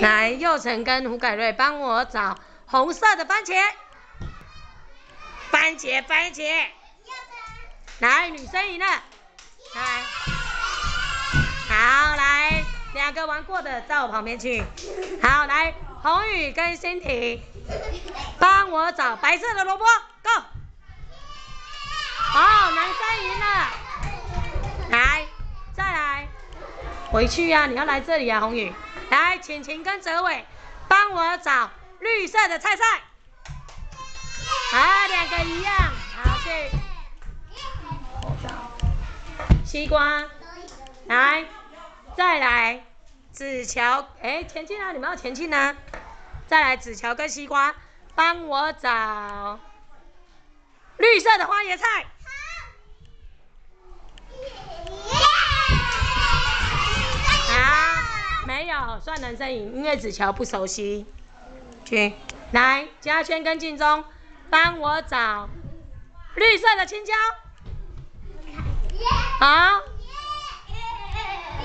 来，佑成跟胡凯瑞帮我找红色的番茄。番茄，番茄。来，女生赢了。来，好，来，两个玩过的到我旁边去。好，来，红宇跟欣婷，帮我找白色的萝卜，Go。好，男生赢了。来，再来，回去呀，你要来这里呀，红宇。来，晴晴跟泽伟，帮我找绿色的菜菜。啊，两个一样，好去。西瓜，来，再来，子乔，哎，前进啊，你们要前进呢。再来，子乔跟西瓜，帮我找绿色的花椰菜。算男生赢，因为子乔不熟悉。去，来，嘉轩跟静中，帮我找绿色的青椒。好，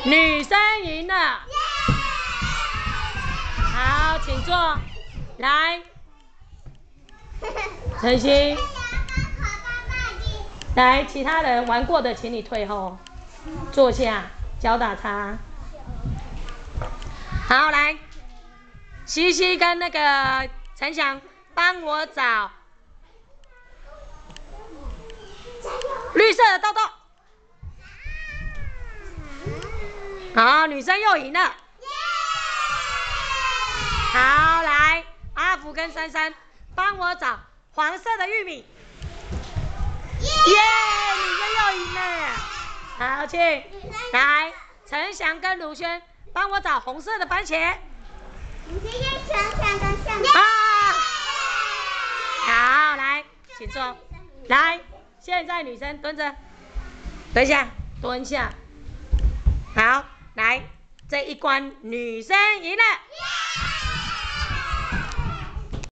女生赢了。好，请坐。来，晨曦。来，其他人玩过的，请你退后，坐下，脚打叉。好，来，西西跟那个陈翔，帮我找绿色的豆豆。好，女生又赢了。好，来，阿福跟珊珊，帮我找黄色的玉米。耶，女生又赢了。好，去，来，陈翔跟卢轩。帮我找红色的番茄。啊！好，来，请坐。来，现在女生蹲着，蹲下，蹲下。好，来，这一关女生赢了。